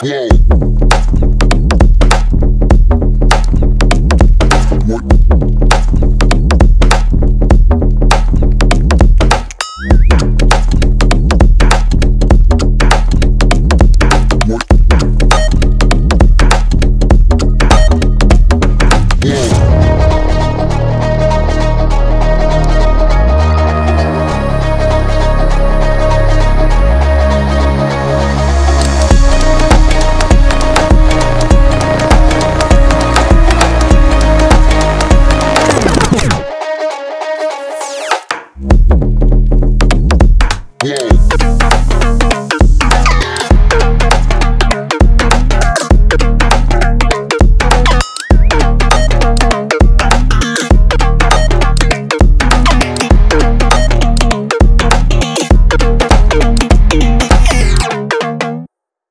Whoa.